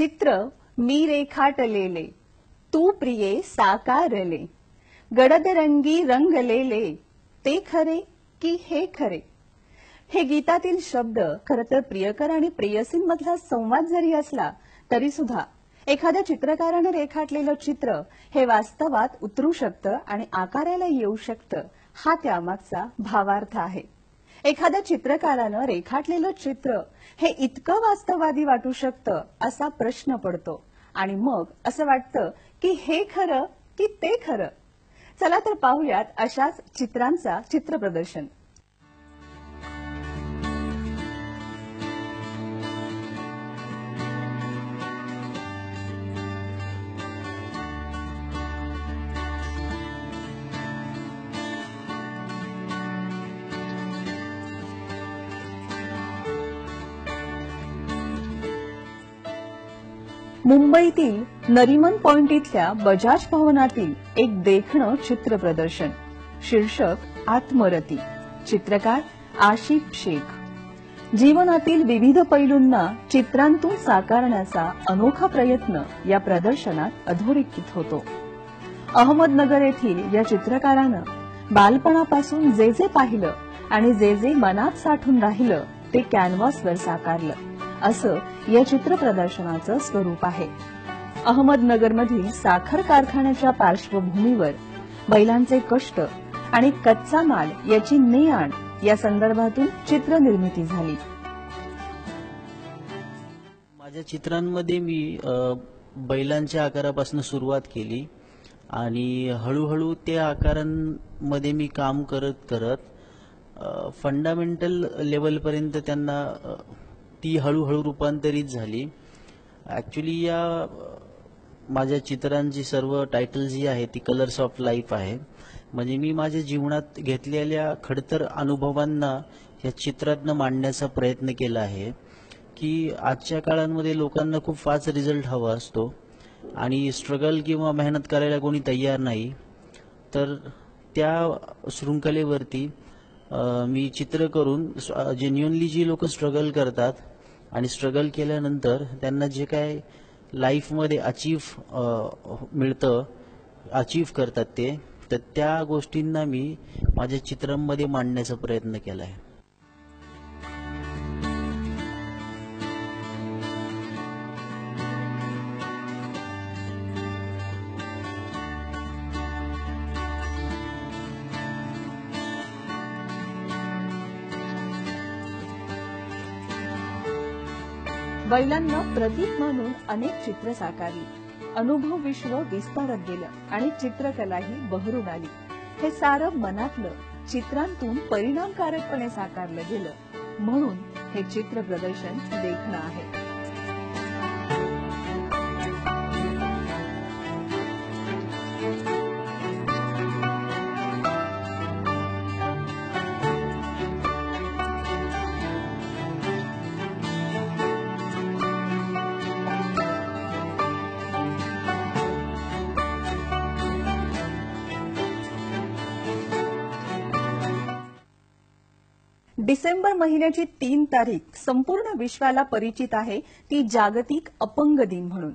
चित्र मी रेखाटलेले तू प्रिये साकारले. गडदरंगी रंगलेले ते खरे की हे खरे? हे गीतातील शब्द खरं तर प्रियकर आणि प्रेयसींमधला संवाद जरी असला तरी सुद्धा एखाद्या चित्रकारानं रेखाटलेलं चित्र हे वास्तवात उतरू शकतं आणि आकाराला येऊ शकतं हा त्यामागचा भावार्थ आहे. एखाद्या चित्रकारानं रेखाटलेलं चित्र हे इतकं वास्तववादी वाटू शकतं असा प्रश्न पडतो. आणि मग असं वाटतं की हे खरं की ते खरं. चला तर पाहूयात अशाच चित्रांचा चित्रप्रदर्शन मुंबईतील नरीमन पॉइंट इथल्या बजाज भवनातील एक देखणं चित्र प्रदर्शन. शीर्षक आत्मरती. चित्रकार आशिफ शेख. जीवनातील विविध पैलूंना चित्रांतून साकारण्याचा अनोखा प्रयत्न या प्रदर्शनात अधोरेखित होतो. अहमदनगर येथील या चित्रकारानं बालपणापासून जे जे पाहिलं आणि जे जे मनात साठून राहिलं ते कॅनव्हासवर साकारलं. असं या चित्र प्रदर्शनाचं स्वरूप आहे. अहमदनगरमधील साखर कारखान्याच्या पार्श्वभूमीवर बैलांचे कष्ट आणि कच्चा माल याची ने आण या संदर्भातून चित्र निर्मिती झाली. माझ्या चित्रांमध्ये मी बैलांच्या आकारापासून सुरुवात केली आणि हळूहळू त्या आकारांमध्ये मी काम करत करत फंडामेंटल लेवलपर्यंत त्यांना ती हळूहळू रूपांतरित झाली. ॲक्च्युली या माझ्या चित्रांची सर्व टायटल जी आहे ती कलर्स ऑफ लाईफ आहे. म्हणजे मी माझ्या जीवनात घेतलेल्या खडतर अनुभवांना या चित्रातनं मांडण्याचा प्रयत्न केला आहे. की आजच्या काळांमध्ये लोकांना खूप फास्ट रिझल्ट हवा असतो. आणि स्ट्रगल किंवा मेहनत करायला कोणी तयार नाही. तर त्या शृंखलेवरती मी चित्र करून जेन्युअनली जी लोक स्ट्रगल करतात आणि स्ट्रगल केल्यानंतर त्यांना जे काय लाईफमध्ये अचीव मिळतं अचीव करतात ते तर त्या गोष्टींना मी माझ्या चित्रांमध्ये मांडण्याचा प्रयत्न केला आहे बैलांना प्रतीक म्हणून अनेक चित्र साकारली. अनुभव विश्व विस्तारत गेलं आणि चित्रकलाही बहरून आली. हे सारं मनातलं चित्रांतून परिणामकारकपणे साकारलं गेलं. म्हणून हे चित्र प्रदर्शन देखणं आहे. डिसेंबर महिन्याची तीन तारीख संपूर्ण विश्वाला परिचित आहे ती जागतिक अपंग दिन म्हणून.